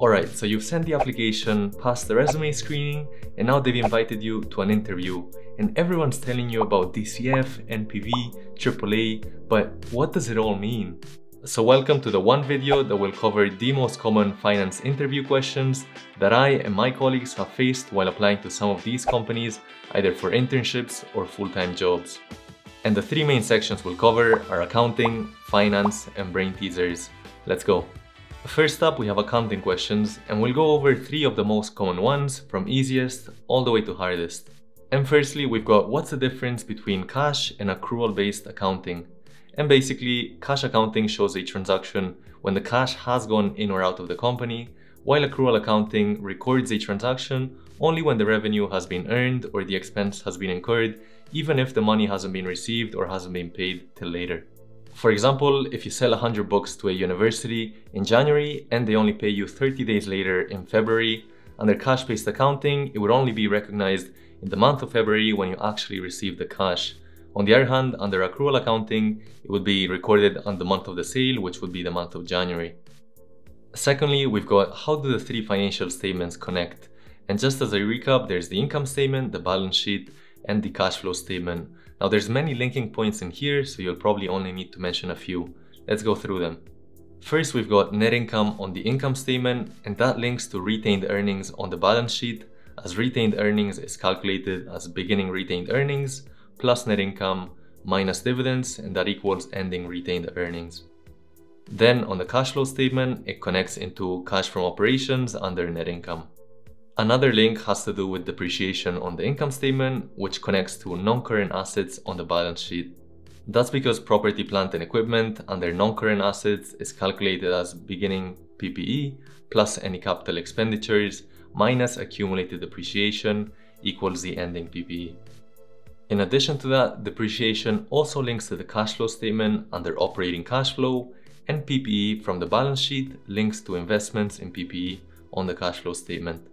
Alright, so you've sent the application, passed the resume screening, and now they've invited you to an interview. And everyone's telling you about DCF, NPV, AAA, but what does it all mean? So welcome to the one video that will cover the most common finance interview questions that I and my colleagues have faced while applying to some of these companies, either for internships or full-time jobs. And the three main sections we'll cover are accounting, finance, and brain teasers. Let's go. First up, we have accounting questions, and we'll go over three of the most common ones, from easiest all the way to hardest. And firstly, we've got what's the difference between cash and accrual-based accounting. And basically, cash accounting shows a transaction when the cash has gone in or out of the company, while accrual accounting records a transaction only when the revenue has been earned or the expense has been incurred, even if the money hasn't been received or hasn't been paid till later. For example, if you sell 100 books to a university in January and they only pay you 30 days later in February, under cash-based accounting, it would only be recognized in the month of February when you actually receive the cash. On the other hand, under accrual accounting, it would be recorded on the month of the sale, which would be the month of January. Secondly, we've got how do the three financial statements connect? And just as a recap, there's the income statement, the balance sheet, and the cash flow statement. Now there's many linking points in here, so you'll probably only need to mention a few. Let's go through them. First, we've got net income on the income statement, and that links to retained earnings on the balance sheet, as retained earnings is calculated as beginning retained earnings, plus net income minus dividends and that equals ending retained earnings. Then on the cash flow statement, it connects into cash from operations under net income. Another link has to do with depreciation on the income statement, which connects to non-current assets on the balance sheet. That's because property, plant and equipment under non-current assets is calculated as beginning PPE plus any capital expenditures minus accumulated depreciation equals the ending PPE. In addition to that, depreciation also links to the cash flow statement under operating cash flow and PPE from the balance sheet links to investments in PPE on the cash flow statement.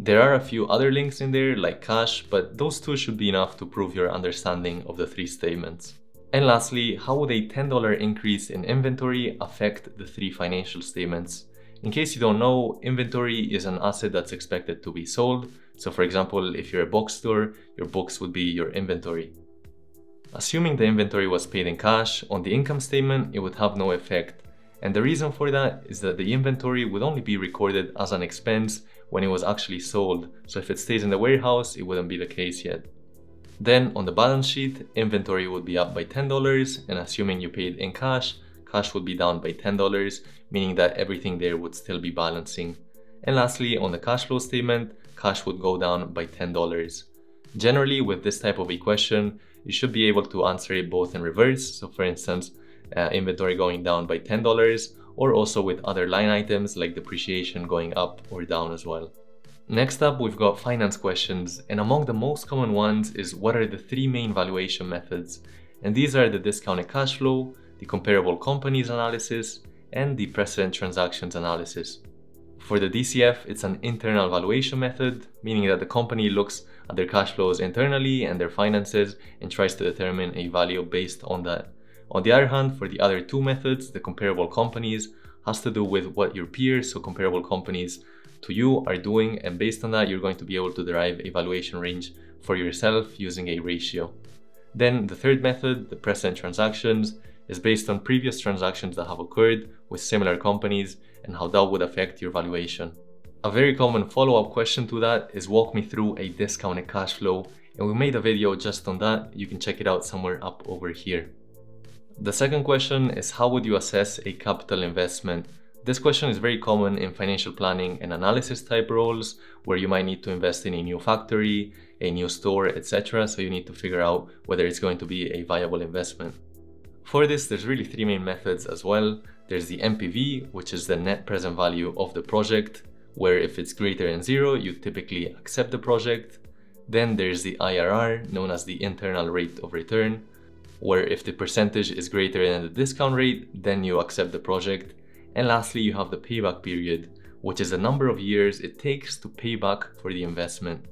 There are a few other links in there like cash, but those two should be enough to prove your understanding of the three statements. And lastly, how would a $10 increase in inventory affect the three financial statements? In case you don't know, inventory is an asset that's expected to be sold. So for example, if you're a bookstore, your books would be your inventory. Assuming the inventory was paid in cash, on the income statement, it would have no effect. And the reason for that is that the inventory would only be recorded as an expense when it was actually sold. So if it stays in the warehouse, it wouldn't be the case yet. Then on the balance sheet, inventory would be up by $10 and assuming you paid in cash, cash would be down by $10, meaning that everything there would still be balancing. And lastly, on the cash flow statement, cash would go down by $10. Generally, with this type of equation, you should be able to answer it both in reverse. So for instance, uh, inventory going down by $10 or also with other line items like depreciation going up or down as well. Next up, we've got finance questions, and among the most common ones is what are the three main valuation methods? And these are the discounted cash flow, the comparable companies analysis, and the precedent transactions analysis. For the DCF, it's an internal valuation method, meaning that the company looks at their cash flows internally and their finances and tries to determine a value based on that. On the other hand, for the other two methods, the comparable companies has to do with what your peers, so comparable companies to you are doing and based on that you're going to be able to derive a valuation range for yourself using a ratio. Then the third method, the precedent transactions, is based on previous transactions that have occurred with similar companies and how that would affect your valuation. A very common follow-up question to that is walk me through a discounted cash flow and we made a video just on that, you can check it out somewhere up over here. The second question is how would you assess a capital investment? This question is very common in financial planning and analysis type roles where you might need to invest in a new factory, a new store, etc. So you need to figure out whether it's going to be a viable investment. For this, there's really three main methods as well. There's the NPV, which is the net present value of the project, where if it's greater than zero, you typically accept the project. Then there's the IRR, known as the internal rate of return, where if the percentage is greater than the discount rate, then you accept the project. And lastly, you have the payback period, which is the number of years it takes to pay back for the investment.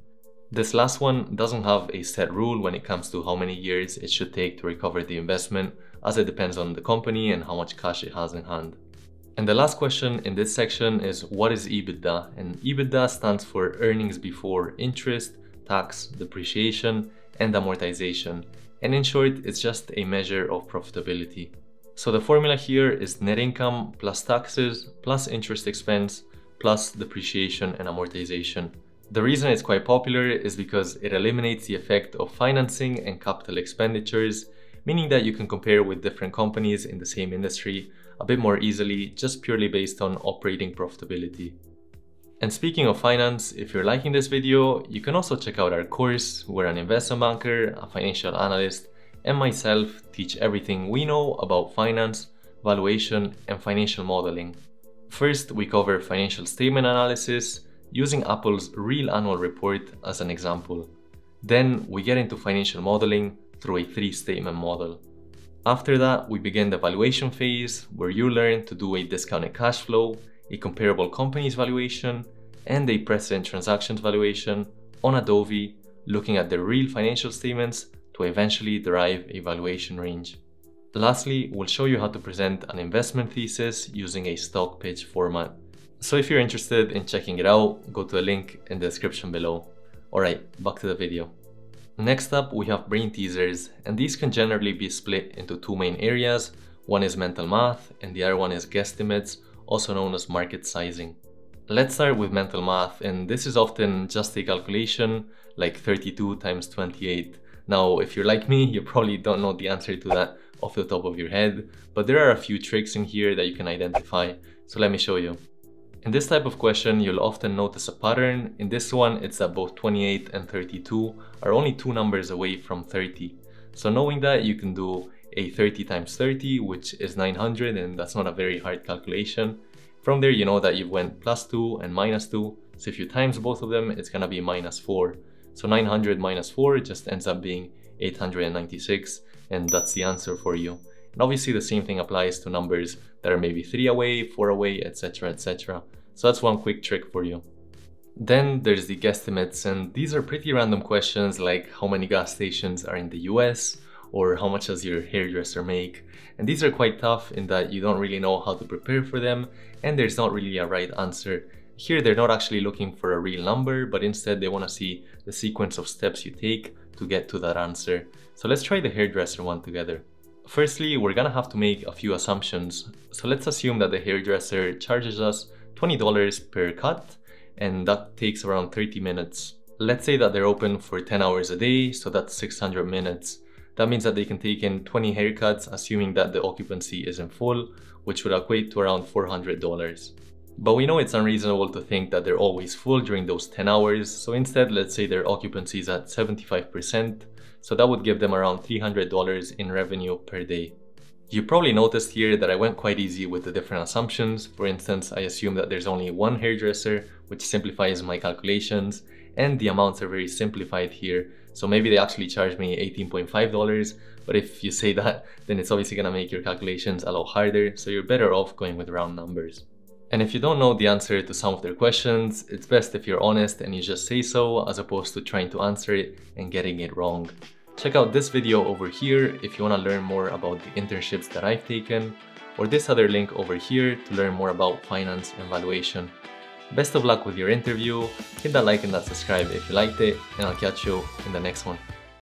This last one doesn't have a set rule when it comes to how many years it should take to recover the investment, as it depends on the company and how much cash it has in hand. And the last question in this section is what is EBITDA? And EBITDA stands for earnings before interest, tax, depreciation, and amortization. And in short, it's just a measure of profitability. So the formula here is net income plus taxes plus interest expense plus depreciation and amortization. The reason it's quite popular is because it eliminates the effect of financing and capital expenditures, meaning that you can compare with different companies in the same industry a bit more easily just purely based on operating profitability. And speaking of finance, if you're liking this video, you can also check out our course where an investment banker, a financial analyst, and myself teach everything we know about finance, valuation, and financial modeling. First, we cover financial statement analysis using Apple's real annual report as an example. Then we get into financial modeling through a three statement model. After that, we begin the valuation phase where you learn to do a discounted cash flow, a comparable company's valuation, and a precedent transactions valuation on Adobe, looking at the real financial statements to eventually derive a valuation range. Lastly, we'll show you how to present an investment thesis using a stock pitch format. So if you're interested in checking it out, go to the link in the description below. Alright, back to the video. Next up, we have brain teasers, and these can generally be split into two main areas. One is mental math, and the other one is guesstimates, also known as market sizing. Let's start with mental math, and this is often just a calculation like 32 times 28. Now, if you're like me, you probably don't know the answer to that off the top of your head, but there are a few tricks in here that you can identify, so let me show you. In this type of question, you'll often notice a pattern. In this one, it's that both 28 and 32 are only two numbers away from 30. So knowing that, you can do a 30 times 30, which is 900, and that's not a very hard calculation. From there, you know that you've went plus 2 and minus 2. So if you times both of them, it's gonna be minus 4. So 900 minus 4 just ends up being 896, and that's the answer for you. And obviously the same thing applies to numbers that are maybe 3 away, 4 away, etc, etc. So that's one quick trick for you. Then there's the guesstimates and these are pretty random questions like how many gas stations are in the US or how much does your hairdresser make. And these are quite tough in that you don't really know how to prepare for them and there's not really a right answer. Here they're not actually looking for a real number but instead they want to see the sequence of steps you take to get to that answer. So let's try the hairdresser one together. Firstly, we're gonna have to make a few assumptions. So let's assume that the hairdresser charges us $20 per cut and that takes around 30 minutes. Let's say that they're open for 10 hours a day, so that's 600 minutes. That means that they can take in 20 haircuts, assuming that the occupancy isn't full, which would equate to around $400. But we know it's unreasonable to think that they're always full during those 10 hours, so instead let's say their occupancy is at 75%, so that would give them around $300 in revenue per day. You probably noticed here that I went quite easy with the different assumptions. For instance, I assume that there's only one hairdresser, which simplifies my calculations, and the amounts are very simplified here. So maybe they actually charge me $18.5, but if you say that, then it's obviously gonna make your calculations a lot harder, so you're better off going with round numbers. And if you don't know the answer to some of their questions, it's best if you're honest and you just say so, as opposed to trying to answer it and getting it wrong. Check out this video over here if you want to learn more about the internships that I've taken, or this other link over here to learn more about finance and valuation. Best of luck with your interview, hit that like and that subscribe if you liked it, and I'll catch you in the next one.